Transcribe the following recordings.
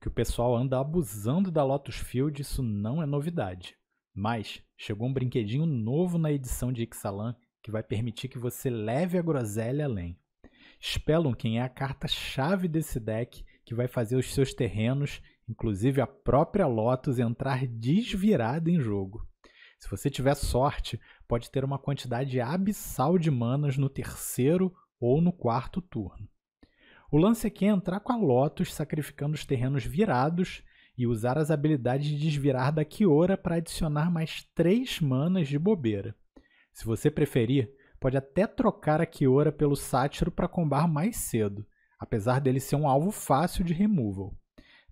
que o pessoal anda abusando da Lotus Field, isso não é novidade. Mas chegou um brinquedinho novo na edição de Ixalan que vai permitir que você leve a groselha além. Spelunkin é a carta-chave desse deck que vai fazer os seus terrenos, inclusive a própria Lotus, entrar desvirada em jogo. Se você tiver sorte, pode ter uma quantidade abissal de manas no terceiro ou no quarto turno. O lance aqui é entrar com a Lotus sacrificando os terrenos virados e usar as habilidades de desvirar da Kiora para adicionar mais 3 manas de bobeira. Se você preferir, pode até trocar a Kiora pelo Sátiro para combar mais cedo, apesar dele ser um alvo fácil de removal.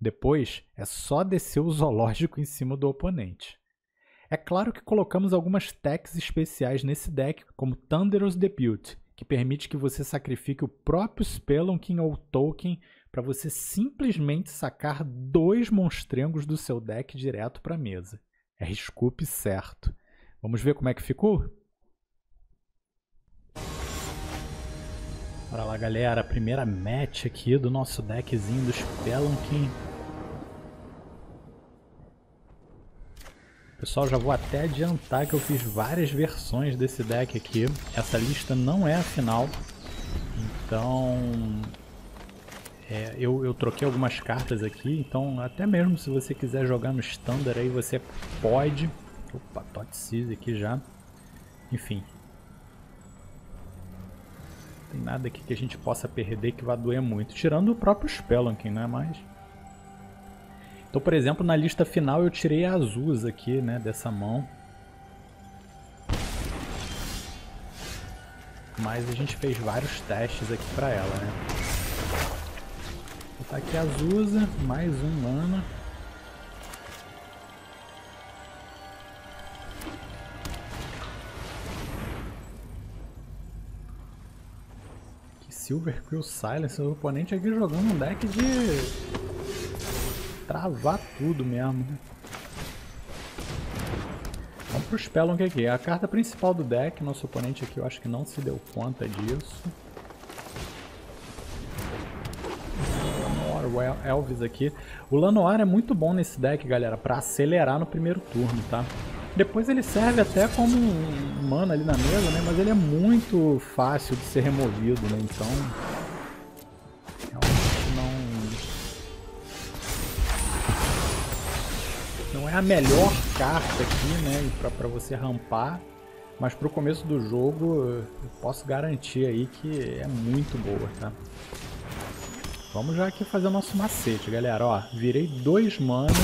Depois, é só descer o zoológico em cima do oponente. É claro que colocamos algumas techs especiais nesse deck, como Thunderous Debut, que permite que você sacrifique o próprio Spelunking ou Token para você simplesmente sacar dois monstrengos do seu deck direto para a mesa. É scoop certo. Vamos ver como é que ficou? Bora lá, galera. Primeira match aqui do nosso deckzinho do Spelunking. Pessoal, já vou até adiantar que eu fiz várias versões desse deck aqui. Essa lista não é a final. Então... É, eu, eu troquei algumas cartas aqui, então até mesmo se você quiser jogar no Standard aí, você pode. Opa, Totsize aqui já. Enfim. Não tem nada aqui que a gente possa perder que vá doer muito. Tirando o próprio Spelunking, não é mais? Então, por exemplo, na lista final eu tirei a Azuz aqui, né, dessa mão. Mas a gente fez vários testes aqui pra ela, né. Vou botar aqui a Azusa, mais um mana. Silver Quill Silence, o oponente aqui jogando um deck de travar tudo mesmo, né? Vamos pro Spelunk aqui. É a carta principal do deck, nosso oponente aqui eu acho que não se deu conta disso. Lanoir Elvis aqui. O Lanoir é muito bom nesse deck, galera, pra acelerar no primeiro turno, tá? Depois ele serve até como um mana ali na mesa, né? Mas ele é muito fácil de ser removido, né? Então a melhor carta aqui, né, para você rampar, mas para o começo do jogo eu posso garantir aí que é muito boa, tá? Vamos já aqui fazer o nosso macete, galera. Ó, virei dois manas,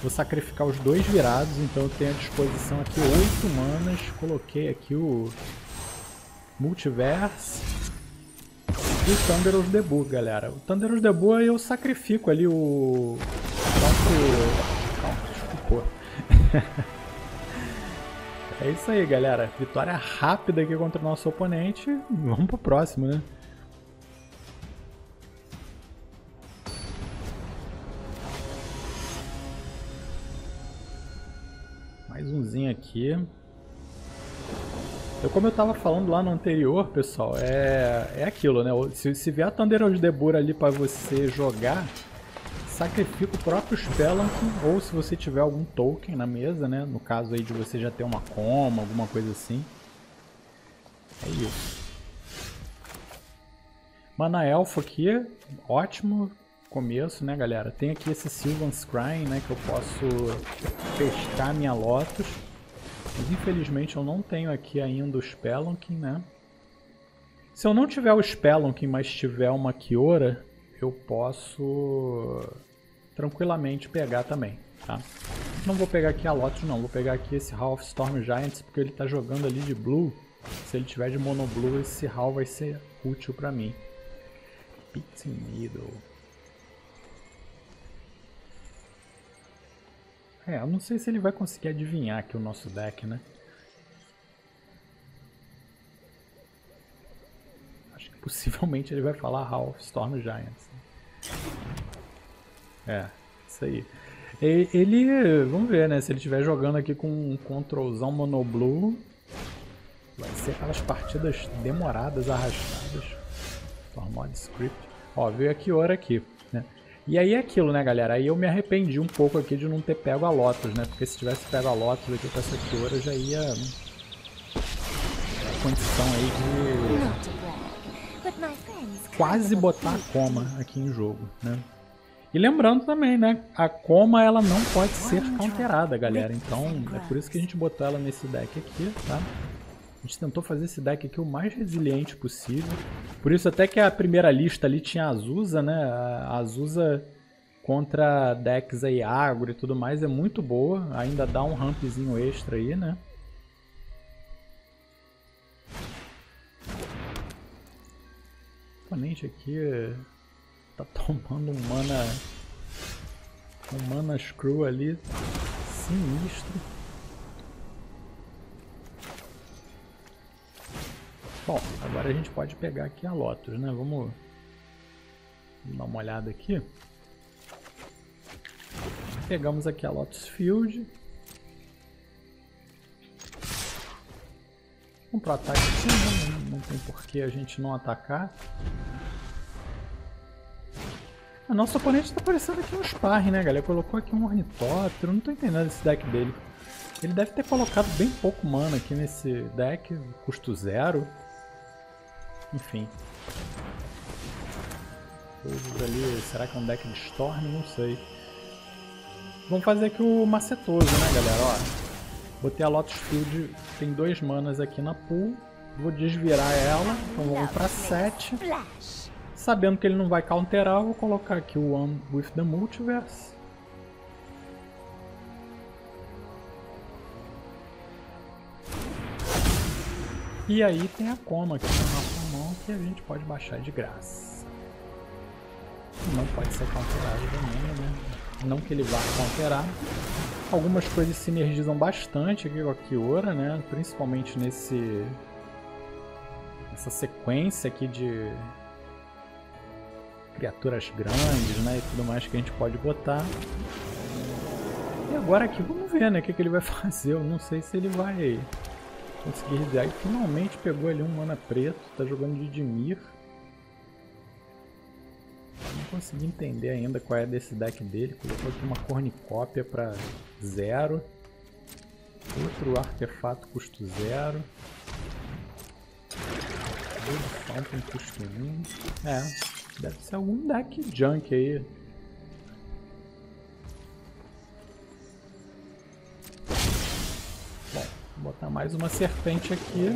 vou sacrificar os dois virados, então eu tenho à disposição aqui oito manas. Coloquei aqui o Multiverse e o Thunder of Debut, galera. O Thunder of Debut eu sacrifico ali o próprio é isso aí, galera. Vitória rápida aqui contra o nosso oponente. Vamos pro próximo, né? Mais umzinho aqui. Eu, como eu tava falando lá no anterior, pessoal, é, é aquilo, né? Se, se vier a Thunder of Debur ali pra você jogar, sacrifica o próprio Spelunking, ou se você tiver algum token na mesa, né? No caso aí de você já ter uma coma, alguma coisa assim. É isso. Mana Elfo aqui, ótimo começo, né, galera? Tem aqui esse Sylvan Scrying, né, que eu posso pescar minha Lotus. Mas infelizmente eu não tenho aqui ainda o Spelunking, né? Se eu não tiver o Spelunking, mas tiver uma Kiora, eu posso tranquilamente pegar também, tá? Não vou pegar aqui a Lotus não, vou pegar aqui esse Hall of Storm Giants porque ele está jogando ali de Blue. Se ele tiver de Mono Blue, esse Hall vai ser útil para mim. Pixie Needle. É, eu não sei se ele vai conseguir adivinhar aqui o nosso deck, né? Acho que possivelmente ele vai falar Hall of Storm Giants. É, isso aí. Ele, vamos ver, né? Se ele estiver jogando aqui com um controlzão monoblue, vai ser aquelas partidas demoradas, arrastadas. Formod script. Ó, veio aqui hora aqui, né? E aí é aquilo, né, galera? Aí eu me arrependi um pouco aqui de não ter pego a Lotus, né? Porque se tivesse pego a Lotus aqui com essa Kiora, já ia... Condição aí de... Quase botar a Coma aqui em jogo, né? E lembrando também, né? A Coma, ela não pode ser counterada, galera. Então, é por isso que a gente botou ela nesse deck aqui, tá? A gente tentou fazer esse deck aqui o mais resiliente possível. Por isso até que a primeira lista ali tinha a Azusa, né? A Azusa contra decks aí agro e tudo mais é muito boa. Ainda dá um rampzinho extra aí, né? O oponente aqui tá tomando um mana... Um mana screw ali sinistro. Bom, agora a gente pode pegar aqui a Lotus, né? Vamos dar uma olhada aqui. Pegamos aqui a Lotus Field. Vamos pro ataque não, né? não tem por que a gente não atacar. A nossa oponente está parecendo aqui um Sparring, né, galera? Colocou aqui um Ornitóptero, não estou entendendo esse deck dele. Ele deve ter colocado bem pouco mana aqui nesse deck, custo zero. Enfim. Ali, será que é um deck de Storm? Não sei. Vamos fazer aqui o macetoso, né, galera? Ó, botei a Lotus Field, tem dois manas aqui na pool. Vou desvirar ela, então vamos pra 7. Sabendo que ele não vai counterar, vou colocar aqui o One with the Multiverse. E aí tem a coma aqui na nossa mão que a gente pode baixar de graça. Não pode ser counterado também, né? Não que ele vá counterar. Algumas coisas sinergizam bastante aqui com a Kiora, né? Principalmente nesse... Essa sequência aqui de criaturas grandes, né, e tudo mais que a gente pode botar. E agora aqui, vamos ver, né, o que, que ele vai fazer. Eu não sei se ele vai Consegui reviar e finalmente pegou ali um mana preto, tá jogando de Dimir. Não consegui entender ainda qual é desse deck dele. Colocou aqui uma cornicópia para zero. Outro artefato custo zero. Gold Fountain custo 1. É, deve ser algum deck junk aí. Vou botar mais uma serpente aqui.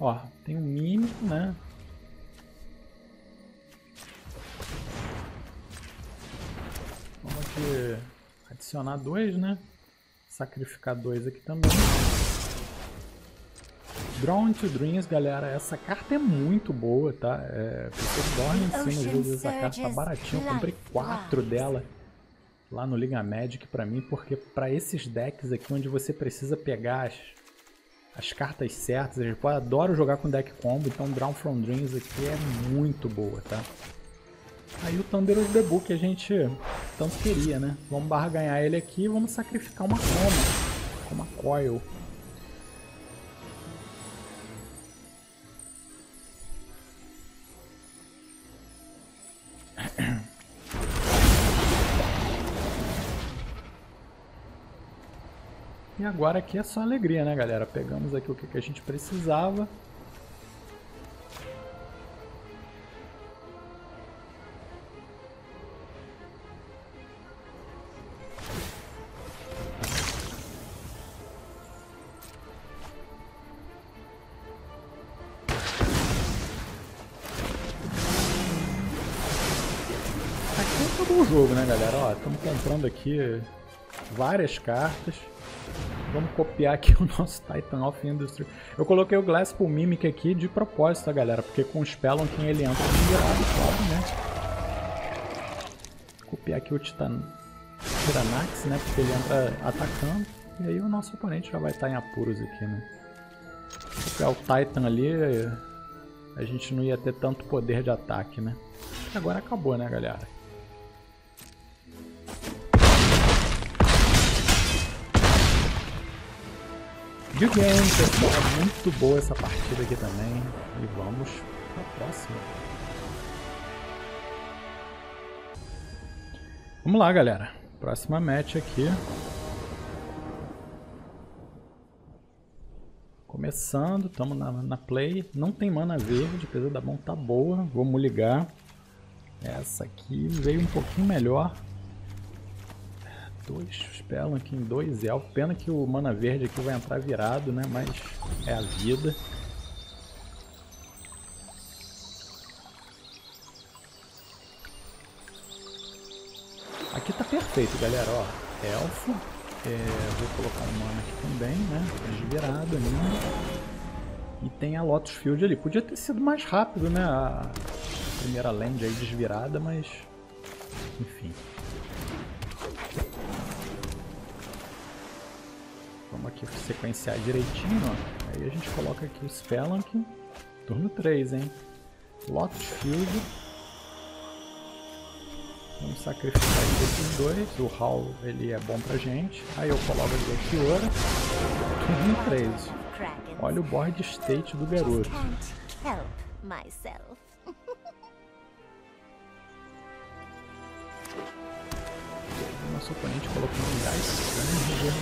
Ó, tem um mímico, né? Vamos aqui adicionar dois, né? Sacrificar dois aqui também. Drawn to Dreams, galera, essa carta é muito boa, tá? É, você dorme em cima, às vezes essa carta tá baratinha, eu comprei quatro dela lá no Liga Magic para mim, porque para esses decks aqui onde você precisa pegar as, as cartas certas, eu adoro jogar com deck combo, então Drown from Dreams aqui é muito boa, tá? Aí o Thunder of the Book a gente tanto queria, né? Vamos barganhar ele aqui e vamos sacrificar uma coma, uma coil. E agora aqui é só alegria, né, galera? Pegamos aqui o que, a gente precisava. Aqui é todo o jogo, né, galera? Ó, estamos comprando aqui várias cartas. Vamos copiar aqui o nosso Titan of Industry. Eu coloquei o Glasspool Mimic aqui de propósito, galera, porque com o Spelunking ele entra virado, claro, né? Copiar aqui o Titan Tiranax, né, porque ele entra atacando. E aí o nosso oponente já vai estar em apuros aqui, né? Copiar o Titan ali, a gente não ia ter tanto poder de ataque, né? Agora acabou, né, galera? Good game, pessoal. Muito boa essa partida aqui também. E vamos para a próxima. Vamos lá, galera. Próxima match aqui. Começando, estamos na, na, play. Não tem mana verde, apesar da mão tá boa. Vamos ligar. Essa aqui veio um pouquinho melhor. Dois Spelunk em dois Elfos. Pena que o mana verde aqui vai entrar virado, né? Mas é a vida. Aqui tá perfeito, galera. Ó, Elfo. É, vou colocar um mana aqui também, né? Desvirado ainda. E tem a Lotus Field ali. Podia ter sido mais rápido, né? A primeira land aí desvirada, mas... Enfim. Aqui sequenciar direitinho, ó. Aí a gente coloca aqui o Spelunk. Turno 3, hein? Lotus Field. Vamos sacrificar esses dois. O Hall ele é bom pra gente. Aí eu coloco aqui a Fiora. Turno 3. Olha o board state do garoto. Nosso oponente colocou um gás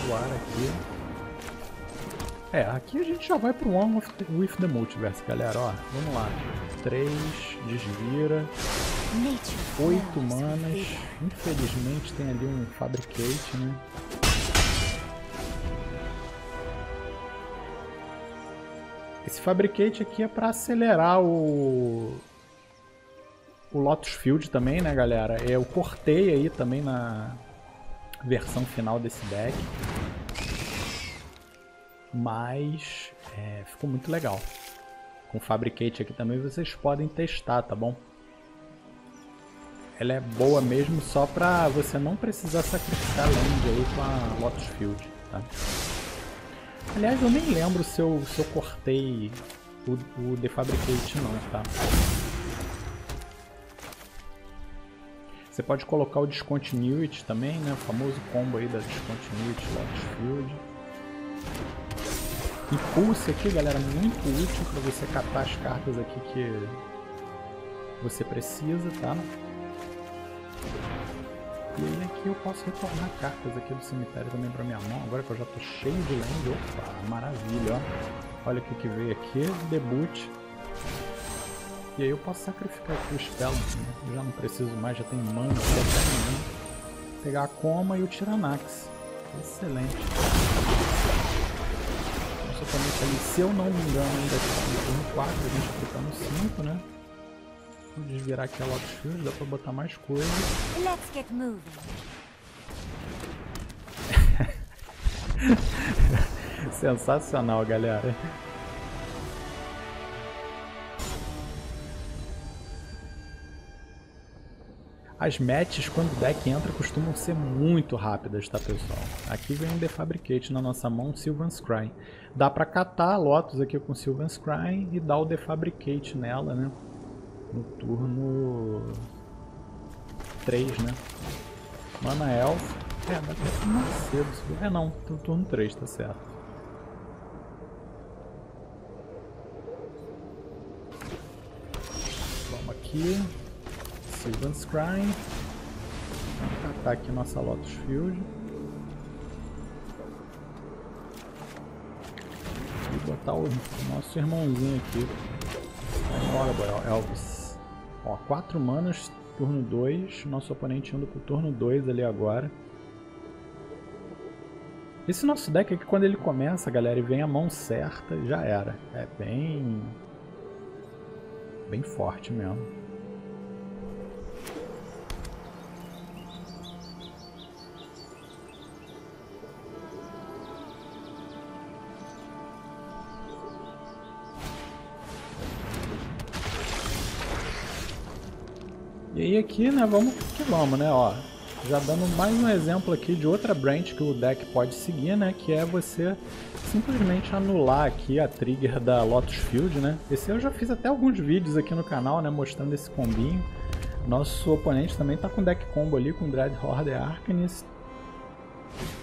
de ar aqui. É, aqui a gente já vai pro One with the Multiverse, galera. Ó, vamos lá. 3, desvira. 8 manas. Infelizmente tem ali um Fabricate, né? Esse Fabricate aqui é para acelerar o... O Lotus Field também, né, galera? Eu cortei aí também na versão final desse deck mas é, ficou muito legal. Com o Fabricate aqui também vocês podem testar, tá bom? Ela é boa mesmo só pra você não precisar sacrificar land aí com a Lotus Field, tá? Aliás, eu nem lembro se eu, se eu cortei o, o The Fabricate não, tá? Você pode colocar o Discontinuity também, né? O famoso combo aí da Discontinuity Lotus Field. Impulse aqui, galera, muito útil para você catar as cartas aqui que você precisa, tá? E aí aqui eu posso retornar cartas aqui do cemitério também para minha mão, agora que eu já tô cheio de land. Opa, maravilha, ó. Olha o que que veio aqui, debut. E aí eu posso sacrificar aqui o spell, né? eu já não preciso mais, já tem mana, tem Pegar a Coma e o Tiranax. Excelente exatamente ali, se eu não me engano, ainda aqui no 4, a gente fica no 5, né? Vou desvirar aqui a Lotus Field, dá pra botar mais coisa. Let's get moving. Sensacional, galera. As matches, quando o deck entra, costumam ser muito rápidas, tá pessoal? Aqui vem um Defabricate na nossa mão, Sylvan Scry. Dá pra catar a Lotus aqui com Sylvan Scry e dar o Defabricate nela, né? No turno 3, né? Mana Elf. É, dá até mais cedo. É não, no turno 3, tá certo. Vamos aqui. Sylvan's. Vamos catar aqui nossa Lotus Field. E botar o nosso irmãozinho aqui. Vai embora, Elvis. Ó, 4 manas, turno 2. Nosso oponente indo pro turno 2 ali agora. Esse nosso deck aqui, quando ele começa, galera, e vem a mão certa, já era. É bem... Bem forte mesmo. E aqui, né, vamos que vamos, né, ó. Já dando mais um exemplo aqui de outra branch que o deck pode seguir, né, que é você simplesmente anular aqui a trigger da Lotus Field, né. Esse eu já fiz até alguns vídeos aqui no canal, né, mostrando esse combinho. Nosso oponente também tá com deck combo ali com Dread Horde Arcanist.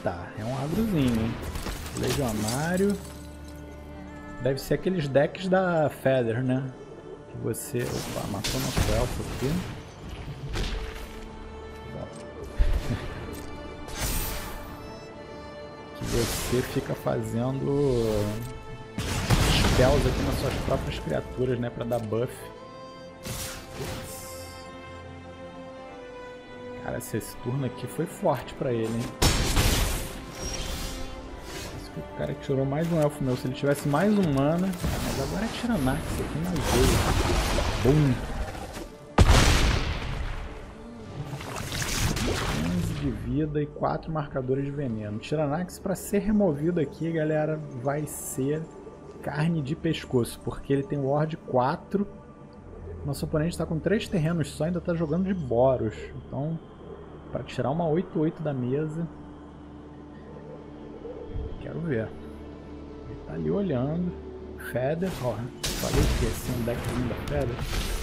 Tá, é um agrozinho, hein. Legionário. Deve ser aqueles decks da Feather, né? Que você... Opa, matou nosso elfo aqui. Você fica fazendo spells aqui nas suas próprias criaturas, né? Pra dar buff. Cara, esse turno aqui foi forte pra ele, hein? O cara tirou mais um elfo meu. Se ele tivesse mais um mana... Mas agora é Tiranax aqui na veia. Bum! Vida e 4 marcadores de veneno. Tiranax, para ser removido aqui, galera, vai ser carne de pescoço. Porque ele tem Ward 4. Nosso oponente está com 3 terrenos só, ainda está jogando de Boros. Então, para tirar uma 8-8 da mesa, Quero ver. Ele tá ali olhando. Feather, ó. Falei que ia ser um deckzinho da Feather.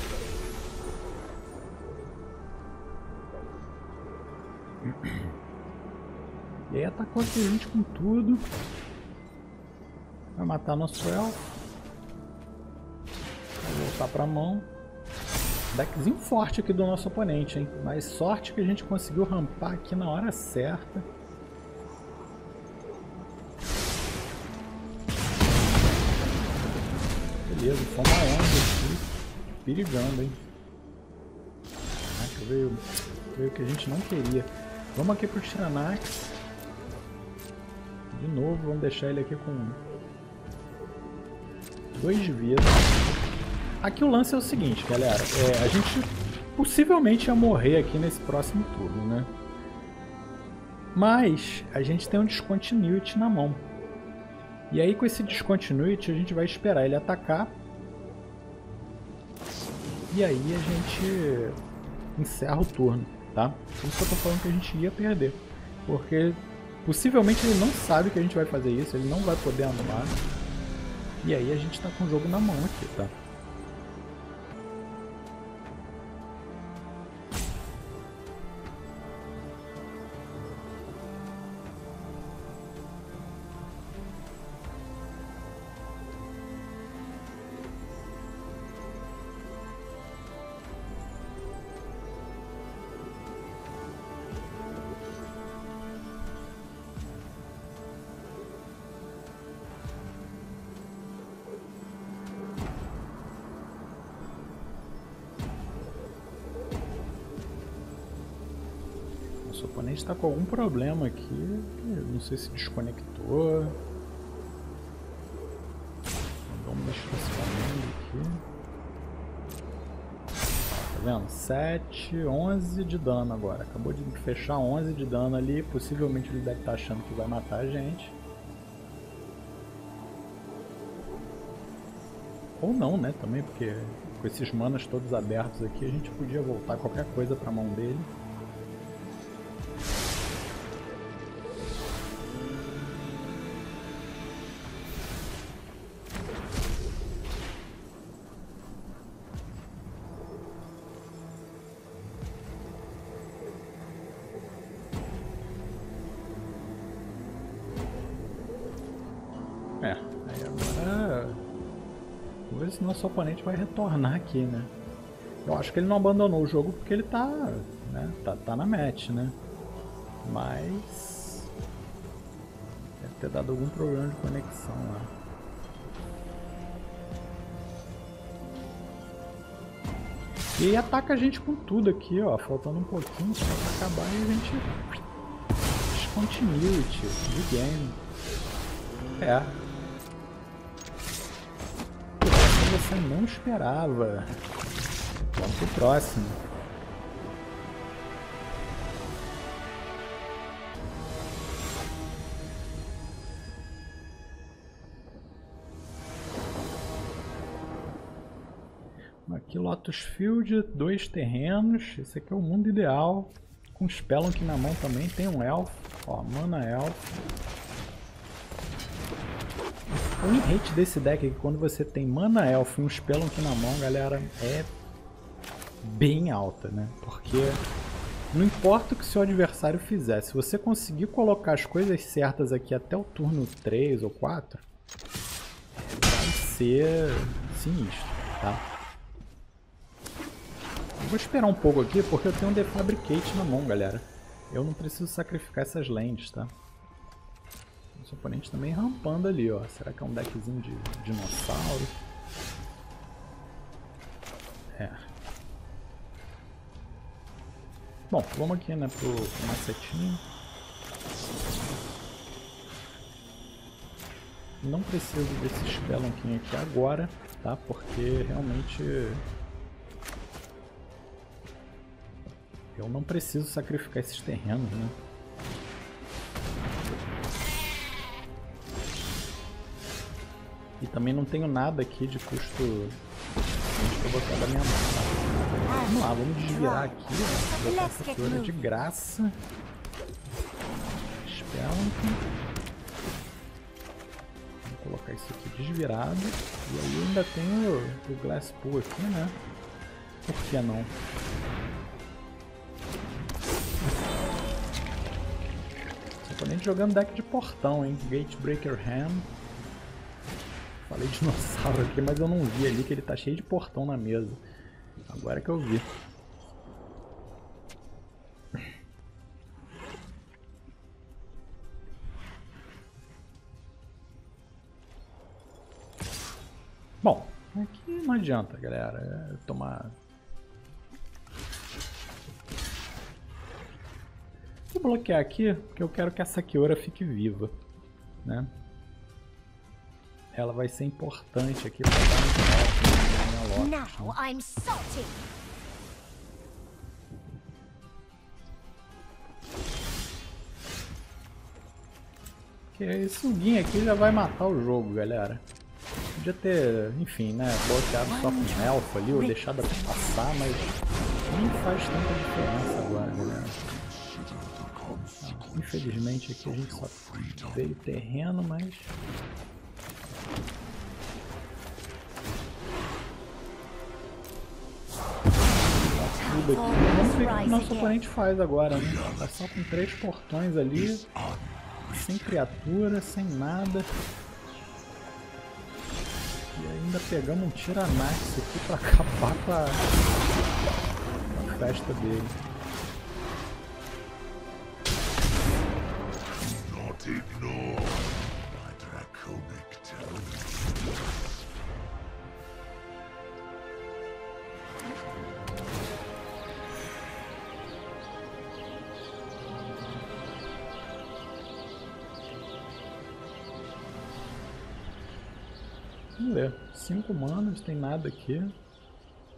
E aí atacou a gente com tudo. Vai matar nosso elfo. Vai voltar pra mão. Deckzinho forte aqui do nosso oponente, hein? Mas sorte que a gente conseguiu rampar aqui na hora certa. Beleza, foi uma onda aqui. Perigando, hein? Caraca, veio, veio o que a gente não queria. Vamos aqui pro Tiranax. De novo, vamos deixar ele aqui com... Dois de vida. Aqui o lance é o seguinte, galera. É, a gente possivelmente ia morrer aqui nesse próximo turno, né? Mas a gente tem um Discontinuity na mão. E aí com esse Discontinuity a gente vai esperar ele atacar. E aí a gente encerra o turno, tá? Por isso que eu tô falando que a gente ia perder. Porque possivelmente ele não sabe que a gente vai fazer isso, ele não vai poder anular. E aí a gente tá com o jogo na mão aqui, tá? Nosso oponente está com algum problema aqui. Não sei se desconectou. Vamos mexer esse caminho aqui. Tá vendo? 7, 11 de dano agora. Acabou de fechar 11 de dano ali. Possivelmente ele deve estar tá achando que vai matar a gente. Ou não, né? Também, porque com esses manas todos abertos aqui, a gente podia voltar qualquer coisa para a mão dele. É, aí agora... Vamos ver se nosso oponente vai retornar aqui, né? Eu acho que ele não abandonou o jogo porque ele tá, né, tá, tá na match, né? Mas... Deve ter dado algum problema de conexão lá. E ataca a gente com tudo aqui, ó. Faltando um pouquinho só pra acabar e a gente... Discontinuity de game. É, você não esperava. Vamos pro próximo. Aqui Lotus Field, dois terrenos. Esse aqui é o mundo ideal. Com Spelunk na mão também. Tem um Elfo. Ó, Mana Elfo. Win rate desse deck é que quando você tem Mana Elf e um Spelunk na mão, galera, é bem alta, né? Porque não importa o que seu adversário fizer, se você conseguir colocar as coisas certas aqui até o turno 3 ou 4, vai ser sinistro, tá? Eu vou esperar um pouco aqui porque eu tenho um Defabricate na mão, galera. Eu não preciso sacrificar essas lentes, tá? Nosso oponente também rampando ali, ó. Será que é um deckzinho de dinossauro? É. Bom, vamos aqui, né, pro, pro macetinho. Não preciso desse Spelunking aqui agora, tá? Porque realmente... Eu não preciso sacrificar esses terrenos, né? Também não tenho nada aqui de custo pra botar da minha mão. Tá? Vamos lá, vamos desvirar aqui, né? botar essa flor de graça. Spelunking colocar isso aqui desvirado. E aí ainda tem o, o Glass Pool aqui, né? Por que não? Oponente jogando deck de portão, hein? Gatebreaker Ham. Falei dinossauro aqui, mas eu não vi ali que ele tá cheio de portão na mesa. Agora que eu vi. Bom, aqui não adianta, galera, é tomar... Vou bloquear aqui, porque eu quero que essa Kiora fique viva, né? Ela vai ser importante aqui para dar um minha Lotus, Now I'm salty. Porque esse Guin aqui já vai matar o jogo, galera. Podia ter, enfim, né, bloqueado só com elfo ali ou deixado passar, mas não faz tanta diferença agora, galera. Ah, infelizmente aqui a gente só veio terreno, mas... Tudo aqui. Vamos ver o que o nosso oponente faz agora, né? Tá só com três portões ali, sem criatura, sem nada. E ainda pegamos um Tiranax aqui pra acabar com a, com a festa dele. Not ignore ver. 5 manas, tem nada aqui.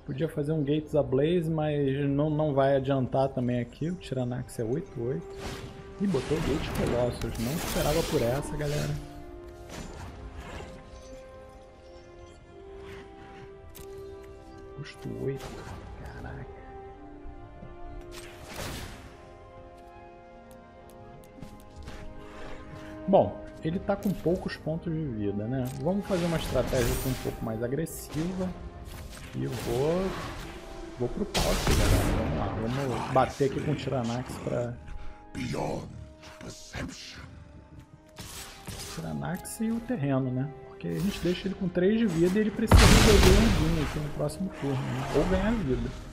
Podia fazer um Gates Ablaze, mas não, não vai adiantar também aqui. O Tiranax é 8-8. E botou o Gate Colossus. Não esperava por essa, galera. Custo 8. Caraca. Bom, ele está com poucos pontos de vida, né? Vamos fazer uma estratégia um pouco mais agressiva. E eu vou... Vou pro pau aqui, galera. Vamos lá, vamos bater aqui com o Tiranax pra... Tiranax e o terreno, né? Porque a gente deixa ele com 3 de vida e ele precisa resolver um aqui no próximo turno, né? Ou ganhar vida.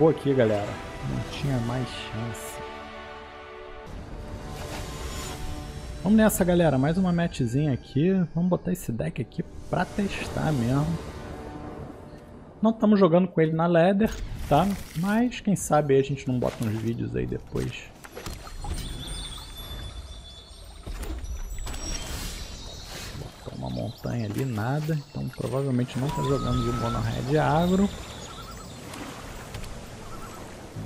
Acabou aqui, galera. Não tinha mais chance. Vamos nessa, galera. Mais uma matchzinha aqui. Vamos botar esse deck aqui pra testar mesmo. Não estamos jogando com ele na ladder, tá? Mas quem sabe a gente não bota uns vídeos aí depois montanha ali, nada. Então provavelmente não está jogando de mono red agro.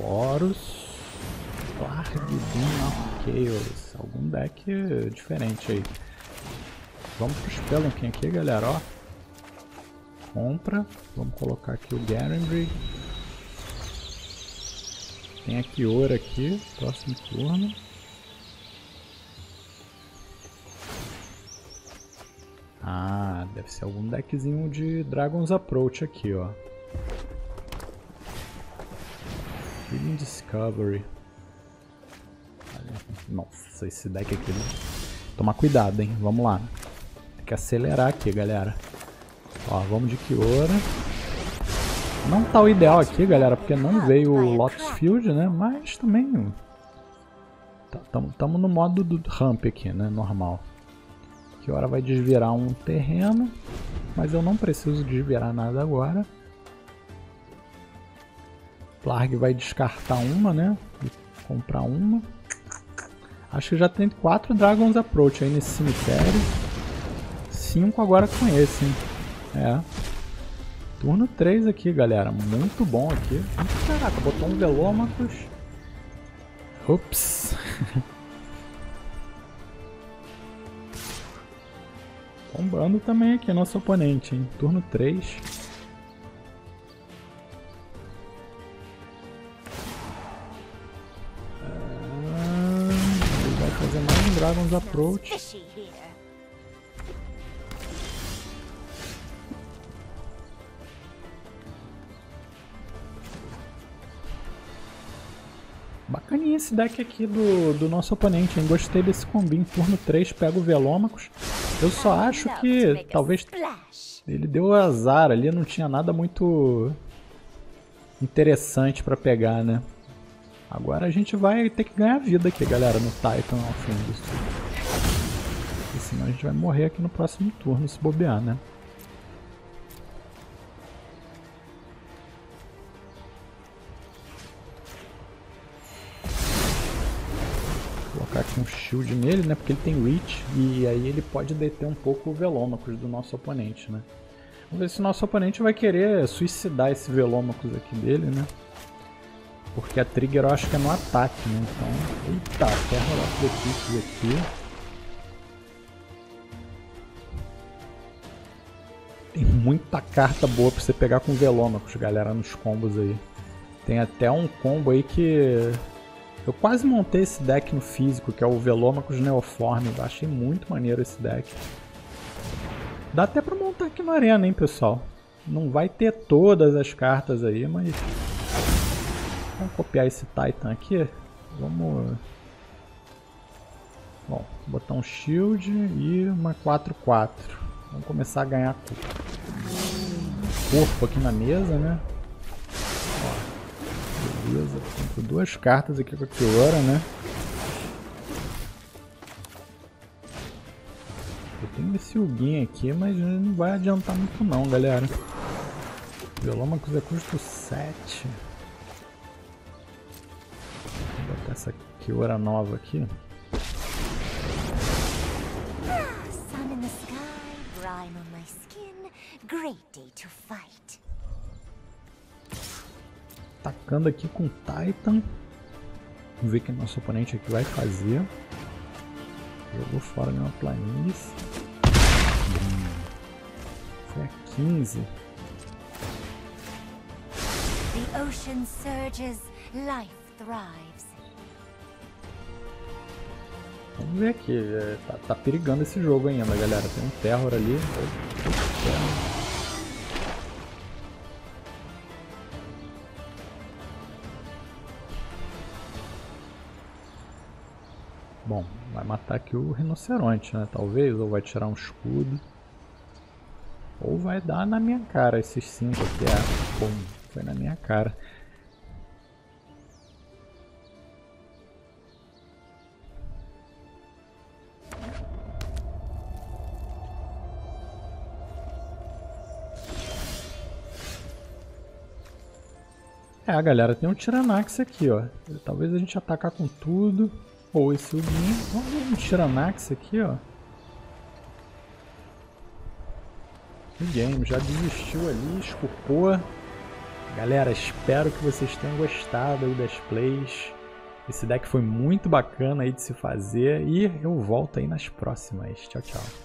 Boros. Clark, Chaos. Algum deck diferente aí. Vamos pro Spelunking aqui, galera, ó. Compra. Vamos colocar aqui o Garandry. Tem a Kiora aqui, próximo turno. Ah, deve ser algum deckzinho de Dragon's Approach aqui, ó. Feeling Discovery. Nossa, esse deck aqui. Né? Tomar cuidado, hein? Vamos lá. Tem que acelerar aqui, galera. Ó, vamos de Kiora. Não tá o ideal aqui, galera, porque não veio o Lotus Field, né? Mas também... Tamo, tamo no modo do ramp aqui, né? Normal. Kiora vai desvirar um terreno, mas eu não preciso desvirar nada agora. Plarg vai descartar uma, né? E comprar uma. Acho que já tem quatro Dragons Approach aí nesse cemitério. Cinco agora com esse, hein? É. Turno 3 aqui, galera. Muito bom aqui. Caraca, botou um Velômacos. Ups. Bombando também aqui nosso oponente, hein? Turno 3. Dragon's Approach. Bacaninha esse deck aqui do, do nosso oponente, hein? Gostei desse combinho. Turno 3, pega o Velômacos. Eu só acho que talvez ele deu azar ali, não tinha nada muito interessante pra pegar, né? Agora a gente vai ter que ganhar vida aqui, galera, no Titan ao fim disso. Porque senão a gente vai morrer aqui no próximo turno se bobear, né? Vou colocar aqui um shield nele, né? Porque ele tem reach e aí ele pode deter um pouco o Velômacos do nosso oponente, né? Vamos ver se o nosso oponente vai querer suicidar esse Velômacos aqui dele, né? Porque a trigger eu acho que é no ataque, né? Então, eita, Terra of the Pits aqui. Tem muita carta boa pra você pegar com Velômacos, galera, nos combos aí. Tem até um combo aí que... Eu quase montei esse deck no físico, que é o Velômacos Neoform. Eu achei muito maneiro esse deck. Dá até pra montar aqui na arena, hein, pessoal. Não vai ter todas as cartas aí, mas Vamos copiar esse Titan aqui. Vamos... Bom, botar um shield e uma 4-4. Vamos começar a ganhar corpo aqui na mesa, né? Ó, beleza, compro duas cartas aqui com a Kiora, né? Eu tenho esse Ugin aqui, mas não vai adiantar muito não, galera. Velômacos é custo 7. Essa Kiora nova aqui. Atacando aqui com Titan. Vamos ver o que nosso oponente aqui vai fazer. Jogou fora minha planície. Hum. Foi a 15. The ocean surges, life thrives. Vamos ver aqui, é, tá, tá, perigando esse jogo ainda, galera. Tem um terror ali. Bom, vai matar aqui o rinoceronte, né? Talvez, ou vai tirar um escudo. Ou vai dar na minha cara esses cinco aqui. É, bom, foi na minha cara. É, galera, tem um Tiranax aqui, ó. Talvez a gente atacar com tudo. Ou esse Ugin. Vamos um Tiranax aqui, ó. O game já desistiu ali, escupou. Galera, espero que vocês tenham gostado aí das plays. Esse deck foi muito bacana aí de se fazer e eu volto aí nas próximas. Tchau, tchau.